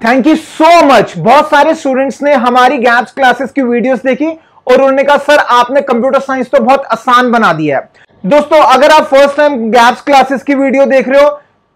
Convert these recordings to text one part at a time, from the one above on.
Thank you so much बहुत सारे students ने हमारी गैप्स क्लासेस की वीडियोस देखी और उन्होंने कहा सर आपने कंप्यूटर साइंस तो बहुत आसान बना दिया है. दोस्तों, अगर आप फ़र्स्ट टाइम गैप्स क्लासेस की वीडियो देख रहे हो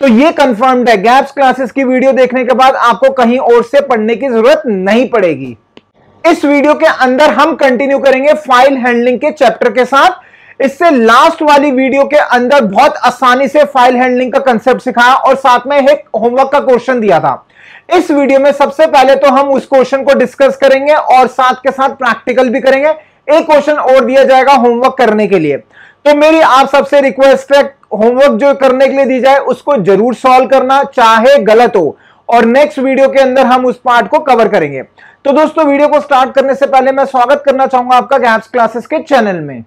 तो ये कंफर्म्ड है गैप्स क्लासेस की वीडियो देखने के बाद आपको कहीं और से पढ़ने की ज़रूरत नहीं पड़ेगी। इस वीडियो के अंदर हम कंटिन्यू करेंगे फ़ाइल हैंडलिंग के चैप्टर के साथ। इससे लास्ट वाली वीडियो के अंदर बहुत आसानी से फ़ाइल हैंडलिंग का कंसेप्ट सिखाया और साथ में एक होमवर्क का क्वेश्चन दिया था। इस वीडियो में सबसे पहले तो हम उस क्वेश्चन को डिस्कस करेंगे और साथ के साथ प्रैक्टिकल भी करेंगे। एक क्वेश्चन और दिया जाएगा होमवर्क करने के लिए। तो मेरी आप सबसे रिक्वेस्ट है होमवर्क जो करने के लिए दी जाए, उसको ज़रूर सॉल्व करना, चाहे गलत हो। और नेक्स्ट वीडियो के अंदर हम उस पार्ट को कवर करेंगे। तो दोस्तों वीडियो को स्टार्ट करने से पहले मैं स्वागत करना चाहूँगा आपका गैप्स क्लासेस के चैनल में।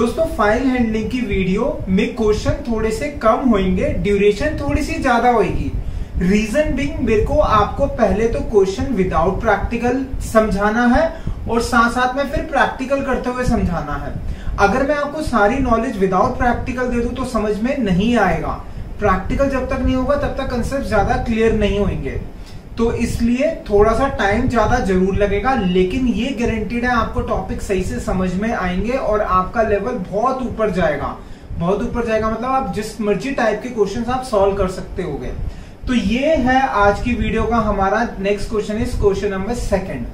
दोस्तों फ़ाइल हैंडलिंग की वीडियो में क्वेश्चन थोड़े से कम होंगे ड्यूरेशन थोड़ी सी ज़्यादा होगी रीजन बिंग मेरे को आपको पहले तो क्वेश्चन विदाउट प्रैक्टिकल समझाना है और साथ साथ में फिर प्रैक्टिकल करते हुए समझाना है। अगर मैं आपको सारी नॉलेज विदाउट प्रैक्टिकल दे दूँ तो समझ में नहीं आएगा। प्रैक्टिकल जब तक नहीं होगा, तब तक कंसेप्ट ज़्यादा क्लियर नहीं होंगे तो इसलिए थोड़ा सा टाइम ज़्यादा ज़रूर लगेगा, लेकिन ये गारंटीड है, आपको टॉपिक सही से समझ में आएँगे और आपका लेवल बहुत ऊपर जाएगा। बहुत ऊपर जाएगा मतलब आप जिस मर्ज़ी टाइप के क्वेश्चंस आप सॉल्व कर सकते हो तो ये है आज की वीडियो का हमारा next question is question number second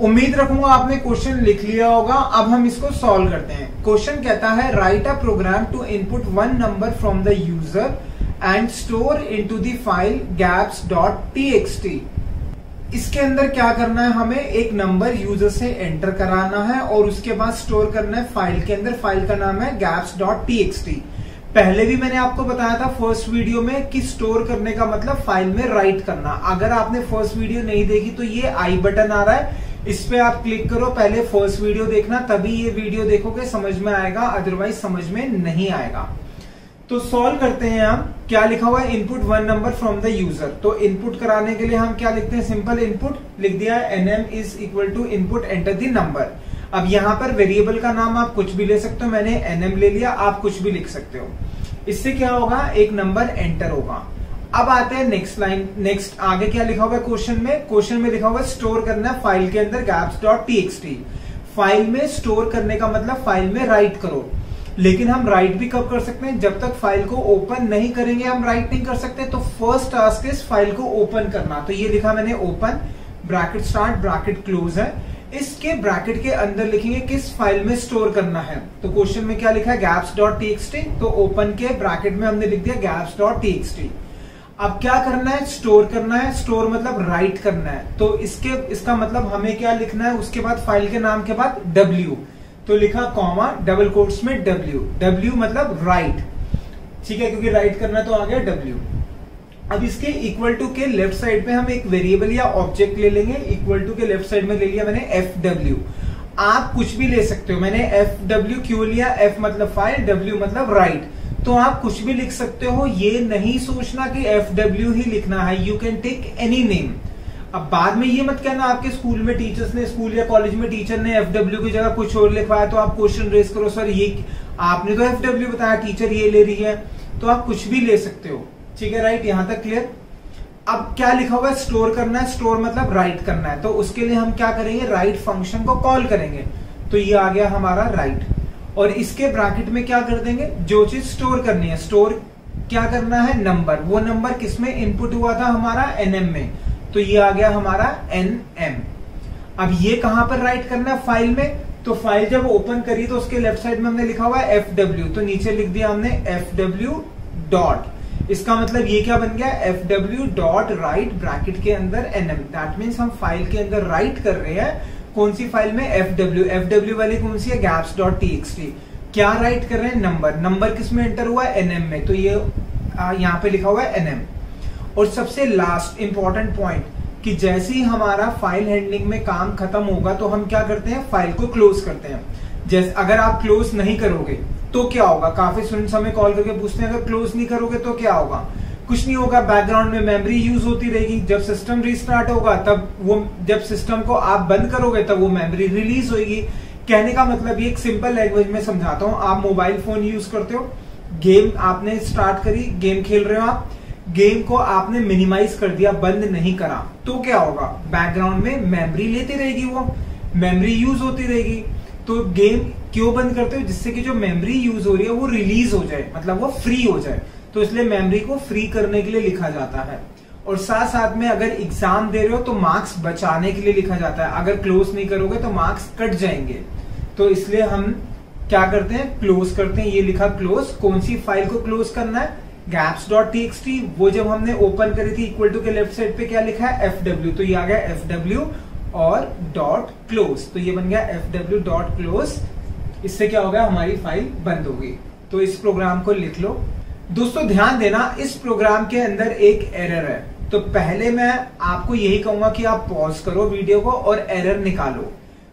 उम्मीद रखूँगा आपने क्वेश्चन लिख लिया होगा, अब हम इसको सॉल्व करते हैं। क्वेश्चन कहता है write a program to input one number from the user and store into the file gaps dot T इसके अंदर क्या करना है हमें? एक नंबर यूज़र से एंटर कराना है और उसके बाद स्टोर करना है फ़ाइल के अंदर। फ़ाइल का नाम है गैप्स डॉट टी पहले भी मैंने आपको बताया था फ़र्स्ट वीडियो में कि स्टोर करने का मतलब फ़ाइल में राइट करना। अगर आपने फ़र्स्ट वीडियो नहीं देखी तो ये आई बटन आ रहा है। इस पे आप क्लिक करो, पहले फ़र्स्ट वीडियो देखना, तभी ये वीडियो देखोगे, समझ में आएगा अदरवाइज़ समझ में नहीं आएगा। तो सॉल्व करते हैं हम, क्या लिखा हुआ है? Input one number from the user तो इनपुट कराने के लिए हम क्या लिखते हैं? सिंपल इनपुट लिख दिया N M is equal to input enter the number अब यहाँ पर वेरिएबल का नाम आप कुछ भी ले सकते हो। मैंने एनएम ले लिया, आप कुछ भी लिख सकते हो। इससे क्या होगा? एक नंबर एंटर होगा। अब आते हैं नेक्स्ट लाइन नेक्स्ट आगे क्या लिखा हुआ है क्वेश्चन में? क्वेश्चन में लिखा हुआ है स्टोर करना फ़ाइल के अंदर गैप्स डॉट टी फ़ाइल में स्टोर करने का मतलब फ़ाइल में राइट करो। लेकिन हम राइट भी कब कर सकते हैं? जब तक फ़ाइल को ओपन नहीं करेंगे, हम राइट नहीं कर सकते तो फ़र्स्ट टास्क इस फ़ाइल को ओपन करना। तो ये लिखा मैंने open bracket start bracket close है। इसके ब्रैकेट के अंदर लिखेंगे किस फ़ाइल में स्टोर करना है। तो क्वेश्चन में क्या लिखा है? गैप्स डॉट टी तो ओपन के ब्रैकेट में हमने लिख दिया गैप्स डॉट टी अब क्या करना है? स्टोर करना है। स्टोर मतलब राइट करना है। तो इसके, इसका मतलब हमें क्या लिखना है? उसके बाद फ़ाइल के नाम के बाद डब्ल्यू तो लिखा कॉमा डबल कोट्स में डब्ल्यू डब्ल्यू मतलब राइट ठीक है, क्योंकि राइट करना तो आ गया डब्ल्यू अब इसके इक्वल टू के लेफ़्ट साइड पे हम एक वेरिएबल या ऑब्जेक्ट ले लेंगे इक्वल टू के लेफ़्ट साइड में ले लिया मैंने एफ़ डब्ल्यू आप कुछ भी ले सकते हो, मैंने एफ़ डब्ल्यू क्यों लिया? एफ़ मतलब फ़ाइल डब्ल्यू मतलब राइट तो आप कुछ भी लिख सकते हो, ये नहीं सोचना कि एफ़ डब्ल्यू ही लिखना है you can take any name अब बाद में ये मत कहना, आपके स्कूल में टीचर्स ने स्कूल या कॉलेज में टीचर ने एफ़ डब्ल्यू की जगह कुछ और लिखवाया तो आप क्वेश्चन रेस करो सर ये आपने तो एफ़ डब्ल्यू बताया टीचर ये ले रही है। तो आप कुछ भी ले सकते हो। ठीक है राइट यहाँ तक क्लियर अब क्या लिखा हुआ है? स्टोर करना है। स्टोर मतलब राइट करना है। तो उसके लिए हम क्या करेंगे? राइट फ़ंक्शन को कॉल करेंगे। तो ये आ गया हमारा राइट और इसके ब्रैकेट में क्या कर देंगे? जो चीज़ स्टोर करनी है। स्टोर क्या करना है? नंबर वो नंबर किसमें इनपुट हुआ था हमारा एनएम में। तो ये आ गया हमारा एन एम अब ये कहाँ पर राइट करना है फ़ाइल में? तो फ़ाइल जब ओपन करी तो उसके लेफ़्ट साइड में हमने लिखा हुआ है एफ़ डब्ल्यू तो नीचे लिख दिया हमने एफ़ डब्ल्यू डॉट इसका मतलब ये क्या बन गया? F W dot write bracket के अंदर एन एम दैट मीन्स हम फ़ाइल के अंदर राइट कर रहे हैं। कौन सी फ़ाइल में? एफ़ डब्ल्यू एफ़ डब्ल्यू वाली कौन सी है? Gaps dot T X T क्या राइट कर रहे हैं? नंबर नंबर किसमें एंटर हुआ है? एनएम में। तो ये यहाँ पे लिखा हुआ है एनएम और सबसे लास्ट इंपॉर्टेंट पॉइंट कि जैसे ही हमारा फ़ाइल हैंडलिंग में काम खत्म होगा तो हम क्या करते हैं? फ़ाइल को क्लोज करते हैं। जैसे अगर आप क्लोज नहीं करोगे तो क्या होगा? काफ़ी स्टूडेंट्स हमें कॉल करके पूछते हैं, अगर क्लोज नहीं करोगे तो क्या होगा? कुछ नहीं होगा बैकग्राउंड में मेमोरी यूज़ होती रहेगी। जब सिस्टम रिस्टार्ट होगा, तब वो, जब सिस्टम को आप बंद करोगे, तब वो मेमोरी रिलीज़ होगी कहने का मतलब ये एक सिंपल लैंग्वेज में समझाता हूँ। आप मोबाइल फ़ोन यूज़ करते हो। गेम आपने स्टार्ट करी गेम खेल रहे हो आप। गेम को आपने मिनिमाइज कर दिया, बंद नहीं करा तो क्या होगा? बैकग्राउंड में मेमोरी लेती रहेगी वो मेमोरी यूज़ होती रहेगी। तो गेम क्यों बंद करते हो? जिससे कि जो मेमोरी यूज़ हो रही है, वो रिलीज़ हो जाए मतलब वो फ्री हो जाए। तो इसलिए मेमोरी को फ्री करने के लिए लिखा जाता है। और साथ साथ में अगर एग्ज़ाम दे रहे हो तो मार्क्स बचाने के लिए लिखा जाता है। अगर क्लोज नहीं करोगे तो मार्क्स कट जाएँगे। तो इसलिए हम क्या करते हैं? क्लोज करते हैं। ये लिखा क्लोज कौन सी फ़ाइल को क्लोज करना है? गैप्स डॉट टी वो जब हमने ओपन करी थी इक्वल टू के लेफ़्ट साइड पे क्या लिखा है? एफ़ डब्ल्यू तो ये आ गया एफ़ डब्ल्यू और डॉट क्लोज तो ये बन गया एफ़ डब्ल्यू डॉट क्लोज इससे क्या होगा हमारी फ़ाइल बंद हो गई। तो इस प्रोग्राम को लिख लो। दोस्तों, ध्यान देना, इस प्रोग्राम के अंदर एक एरर है। तो पहले मैं आपको यही कहूँगा कि आप पॉज करो वीडियो को और एरर निकालो।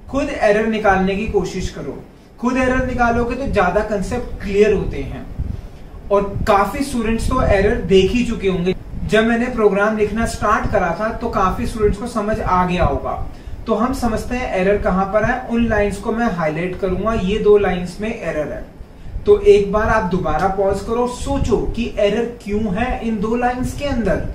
खुद एरर निकालने की कोशिश करो। खुद एरर निकालोगे तो ज़्यादा कंसेप्ट क्लियर होते हैं। और काफ़ी स्टूडेंट्स तो एरर देख ही चुके होंगे। जब मैंने प्रोग्राम लिखना स्टार्ट करा था तो काफ़ी स्टूडेंट्स को समझ आ गया होगा। तो हम समझते हैं एरर कहाँ पर है। उन लाइंस को मैं हाईलाइट करूँगा। ये दो लाइंस में एरर है। तो एक बार आप दोबारा पॉज करो। सोचो कि एरर क्यों है इन दो लाइंस के अंदर।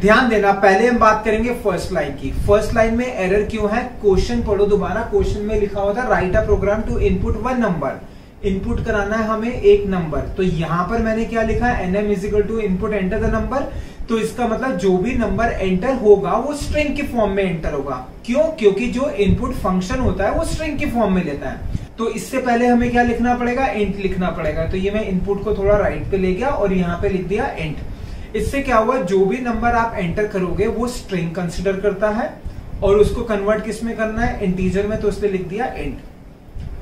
ध्यान देना, पहले हम बात करेंगे फ़र्स्ट लाइन की। फ़र्स्ट लाइन में एरर क्यों है? क्वेश्चन पढ़ो दोबारा। क्वेश्चन में लिखा होता है write a program to input one number input कराना है हमें एक नंबर तो यहाँ पर मैंने क्या लिखा है? N M is equal to input enter the number तो इसका मतलब जो भी नंबर एंटर होगा, वो स्ट्रिंग की फॉर्म में एंटर होगा। क्यों? क्योंकि जो इनपुट फ़ंक्शन होता है, वो स्ट्रिंग की फॉर्म में लेता है। तो इससे पहले हमें क्या लिखना पड़ेगा? इंट लिखना पड़ेगा। तो ये मैं इनपुट को थोड़ा राइट पे ले गया और यहाँ पे लिख दिया इंट इससे क्या हुआ? जो भी नंबर आप एंटर करोगे, वो स्ट्रिंग कंसिडर करता है। और उसको कन्वर्ट किसमें करना है? इंटीजर में तो उसने लिख दिया इंट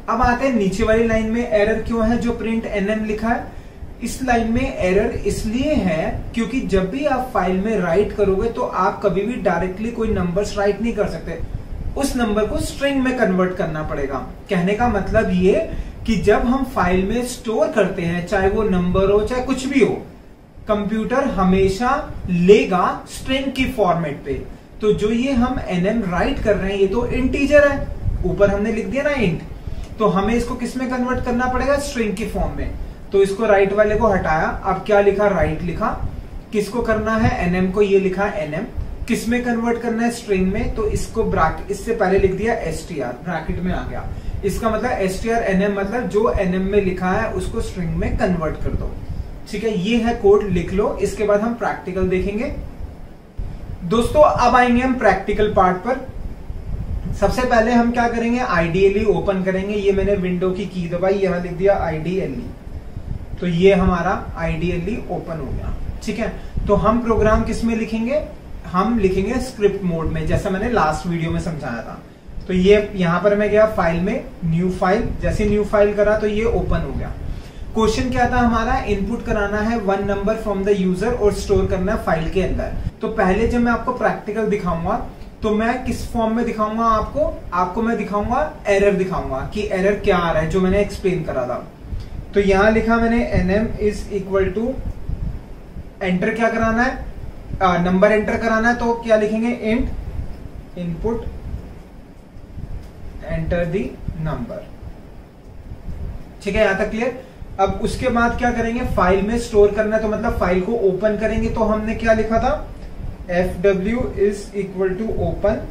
अब आते हैं, नीचे वाली लाइन में एरर क्यों है जो प्रिंट एनएम लिखा है? इस लाइन में एरर इसलिए है क्योंकि जब भी आप फ़ाइल में राइट करोगे तो आप कभी भी डायरेक्टली कोई नंबर्स राइट नहीं कर सकते। उस नंबर को स्ट्रिंग में कन्वर्ट करना पड़ेगा। कहने का मतलब ये कि जब हम फ़ाइल में स्टोर करते हैं, चाहे वो नंबर हो, चाहे कुछ भी हो कंप्यूटर हमेशा लेगा स्ट्रिंग की फॉर्मेट पे। तो जो ये हम एनएम राइट कर रहे हैं, ये तो इंटीजर है। ऊपर हमने लिख दिया ना इंट तो हमें इसको किसमें कन्वर्ट करना पड़ेगा? स्ट्रिंग की फॉर्म में। तो इसको राइट वाले को हटाया। अब क्या लिखा? राइट लिखा। किसको करना है? एनएम को ये लिखा एनएम किसमें कन्वर्ट करना है? स्ट्रिंग में। तो इसको ब्रैकेट इससे पहले लिख दिया एस ब्रैकेट में आ गया। इसका मतलब एस टी मतलब जो एनएम में लिखा है, उसको स्ट्रिंग में कन्वर्ट कर दो। ठीक है? ये है कोड लिख लो। इसके बाद हम प्रैक्टिकल देखेंगे। दोस्तों, अब आएँगे हम प्रैक्टिकल पार्ट पर। सबसे पहले हम क्या करेंगे? आईडीएलई ओपन करेंगे। ये मैंने विंडो की की दबाई, यहाँ लिख दिया आईडियली तो ये हमारा आईडीएलई ओपन हो गया। ठीक है? तो हम प्रोग्राम किसमें लिखेंगे? हम लिखेंगे स्क्रिप्ट मोड में, जैसा मैंने लास्ट वीडियो में समझाया था। तो ये यहाँ पर मैं गया फ़ाइल में न्यू फ़ाइल जैसे न्यू फ़ाइल करा तो ये ओपन हो गया। क्वेश्चन क्या था हमारा? इनपुट कराना है one number from the user और स्टोर करना है फ़ाइल के अंदर। तो पहले जब मैं आपको प्रैक्टिकल दिखाऊँगा तो मैं किस फॉर्म में दिखाऊँगा आपको? आपको मैं दिखाऊँगा एरर दिखाऊँगा कि एरर क्या आ रहा है, जो मैंने एक्सप्लेन करा था। तो यहाँ लिखा मैंने N M is equal to enter क्या कराना है? नंबर एंटर कराना है तो क्या लिखेंगे? Int input enter the number ठीक है, यहाँ तक क्लियर अब उसके बाद क्या करेंगे? फ़ाइल में स्टोर करना है तो मतलब फ़ाइल को ओपन करेंगे तो हमने क्या लिखा था? F W is equal to open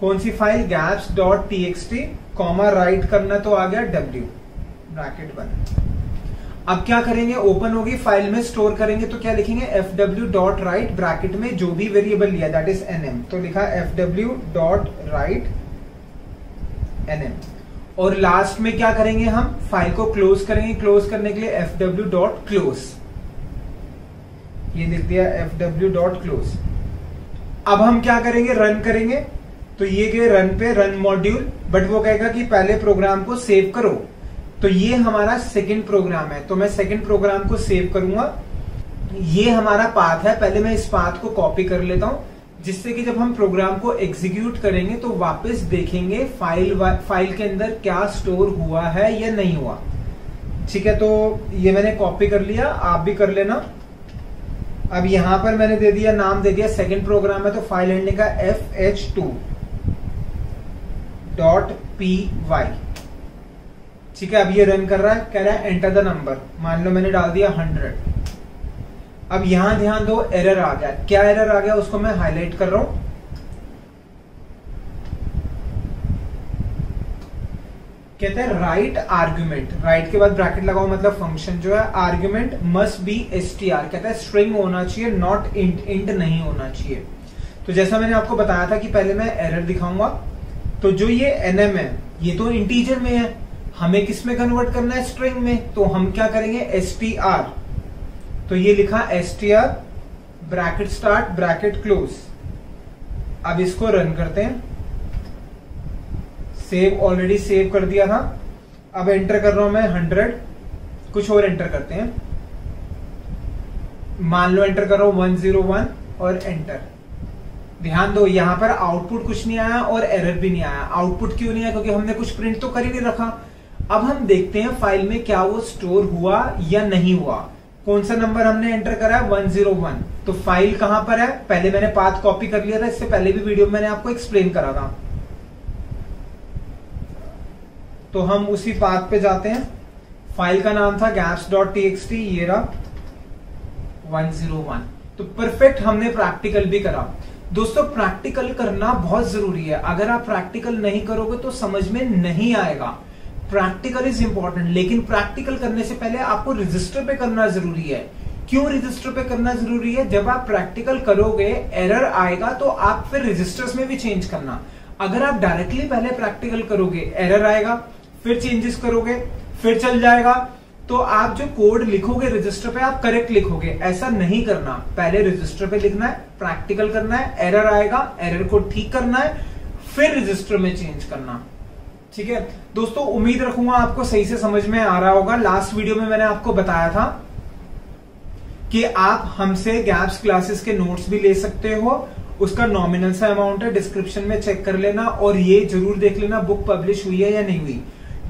कौन सी file gaps dot T X T comma write करना तो आ गया डब्ल्यू ब्रैकेट बन. अब क्या करेंगे? ओपन होगी फ़ाइल में स्टोर करेंगे तो क्या लिखेंगे? F W dot write bracket में जो भी वेरिएबल लिया दैट इज़ एन एम तो लिखा F W dot write N M और लास्ट में क्या करेंगे हम? फ़ाइल को क्लोज करेंगे. क्लोज करने के लिए एफ़ डब्ल्यू डॉट क्लोज ये लिख दिया एफ़ डब्ल्यू डॉट क्लोज अब हम क्या करेंगे? रन करेंगे। तो ये गए रन पे रन मॉड्यूल बट वो कहेगा कि पहले प्रोग्राम को सेव करो। तो ये हमारा सेकंड प्रोग्राम है। तो मैं सेकंड प्रोग्राम को सेव करूँगा। ये हमारा पाथ है। पहले मैं इस पाथ को कॉपी कर लेता हूँ, जिससे कि जब हम प्रोग्राम को एग्जीक्यूट करेंगे तो वापस देखेंगे फ़ाइल फ़ाइल के अंदर क्या स्टोर हुआ है या नहीं हुआ। ठीक है तो ये मैंने कॉपी कर लिया। आप भी कर लेना। अब यहाँ पर मैंने दे दिया, नाम दे दिया सेकंड प्रोग्राम है तो फ़ाइल हैंडलिंग का F H two dot P Y ठीक है, अब ये रन कर रहा है, कह रहा है एंटर द नंबर मान लो मैंने डाल दिया हंड्रेड अब यहाँ ध्यान दो एरर आ गया। क्या एरर आ गया, उसको मैं हाईलाइट कर रहा हूँ। कहते हैं राइट आर्ग्यूमेंट राइट के बाद ब्रैकेट लगाओ मतलब फ़ंक्शन जो है argument must be S T R कहता है स्ट्रिंग होना चाहिए नॉट इंट इंट नहीं होना चाहिए. तो जैसा मैंने आपको बताया था कि पहले मैं एरर दिखाऊँगा तो जो ये एनएम है, ये तो इंटीजर में है. हमें किसमें कन्वर्ट करना है? स्ट्रिंग में. तो हम क्या करेंगे? एस टी आर तो ये लिखा S T R bracket start bracket close अब इसको रन करते हैं. सेव ऑलरेडी सेव कर दिया था। अब एंटर कर रहा हूँ मैं हंड्रेड कुछ और एंटर करते हैं। मान लो एंटर कर रहा हूँ वन ज़ीरो वन और एंटर ध्यान दो, यहाँ पर आउटपुट कुछ नहीं आया और एरर भी नहीं आया। आउटपुट क्यों नहीं आया? क्योंकि हमने कुछ प्रिंट तो कर ही नहीं रखा। अब हम देखते हैं फ़ाइल में क्या वो स्टोर हुआ या नहीं हुआ। कौन सा नंबर हमने एंटर करा है? वन ज़ीरो वन तो फ़ाइल कहाँ पर है? पहले मैंने पाथ कॉपी कर लिया था, इससे पहले भी वीडियो में मैंने आपको एक्सप्लेन करा था। तो हम उसी पाथ पे जाते हैं। फ़ाइल का नाम था gaps dot T X T ये रहा। वन ज़ीरो वन तो परफेक्ट हमने प्रैक्टिकल भी करा। दोस्तों प्रैक्टिकल करना बहुत ज़रूरी है। अगर आप प्रैक्टिकल नहीं करोगे तो समझ में नहीं आएगा। प्रैक्टिकल इज़ इंपॉर्टेंट लेकिन प्रैक्टिकल करने से पहले आपको रजिस्टर पे करना ज़रूरी है। क्यों रजिस्टर पे करना ज़रूरी है? जब आप प्रैक्टिकल करोगे एरर आएगा तो आप फिर रजिस्टर्स में भी चेंज करना। अगर आप डायरेक्टली पहले प्रैक्टिकल करोगे एरर आएगा। फिर चेंजेस करोगे, फिर चल जाएगा। तो आप जो कोड लिखोगे रजिस्टर पे, आप करेक्ट लिखोगे। ऐसा नहीं करना। पहले रजिस्टर पे लिखना है प्रैक्टिकल करना है एरर आएगा एरर को ठीक करना है, फिर रजिस्टर में चेंज करना। ठीक है? दोस्तों, उम्मीद रखूँगा आपको सही से समझ में आ रहा होगा। लास्ट वीडियो में मैंने आपको बताया था कि आप हमसे गैप्स क्लासेस के नोट्स भी ले सकते हो। उसका नॉमिनल सा अमाउंट है डिस्क्रिप्शन में चेक कर लेना और ये ज़रूर देख लेना बुक पब्लिश हुई है या नहीं हुई।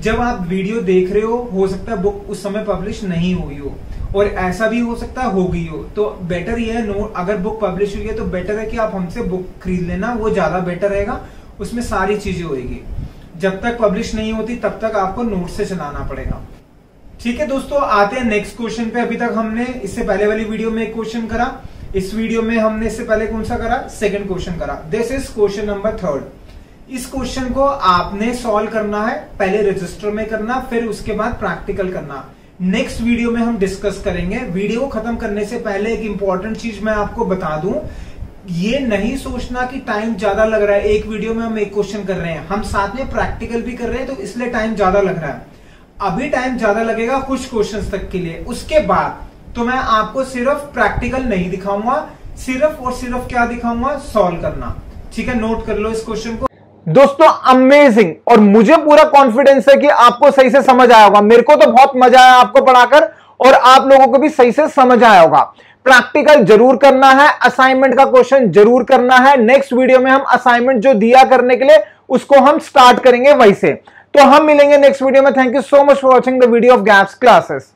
जब आप वीडियो देख रहे हो हो सकता है बुक उस समय पब्लिश नहीं हुई हो, और ऐसा भी हो सकता है हो गई हो। तो बेटर यह है नो अगर बुक पब्लिश हुई है तो बेटर है कि आप हमसे बुक खरीद लेना, वो ज़्यादा बेटर रहेगा, उसमें सारी चीज़ें होगी जब तक पब्लिश नहीं होती, तब तक आपको नोट से चलाना पड़ेगा। ठीक है दोस्तों, आते हैं नेक्स्ट क्वेश्चन पे। अभी तक हमने इससे पहले वाली वीडियो में एक क्वेश्चन करा। इस वीडियो में हमने इससे पहले कौन सा करा? सेकंड क्वेश्चन करा। This is question number third इस क्वेश्चन को आपने सॉल्व करना है, पहले रजिस्टर में करना, फिर उसके बाद प्रैक्टिकल करना। नेक्स्ट वीडियो में हम डिस्कस करेंगे। वीडियो खत्म करने से पहले एक इंपॉर्टेंट चीज़ मैं आपको बता दूँ। ये नहीं सोचना कि टाइम ज़्यादा लग रहा है। एक वीडियो में हम एक क्वेश्चन कर रहे हैं। हम साथ में प्रैक्टिकल भी कर रहे हैं तो इसलिए टाइम ज़्यादा लग रहा है। अभी टाइम ज़्यादा लगेगा कुछ क्वेश्चन तक के लिए। उसके बाद तो मैं आपको सिर्फ़ प्रैक्टिकल नहीं दिखाऊँगा, सिर्फ़ और सिर्फ़ क्या दिखाऊँगा? सॉल्व करना। ठीक है? नोट कर लो इस क्वेश्चन को। दोस्तों अमेजिंग और मुझे पूरा कॉन्फिडेंस है कि आपको सही से समझ आया होगा। मेरे को तो बहुत मज़ा आया आपको पढ़ाकर, और आप लोगों को भी सही से समझ आया होगा। प्रैक्टिकल ज़रूर करना है असाइनमेंट का क्वेश्चन ज़रूर करना है। नेक्स्ट वीडियो में हम असाइनमेंट जो दिया करने के लिए, उसको हम स्टार्ट करेंगे वैसे तो हम मिलेंगे नेक्स्ट वीडियो में। Thank you so much for watching the video of Gaps Classes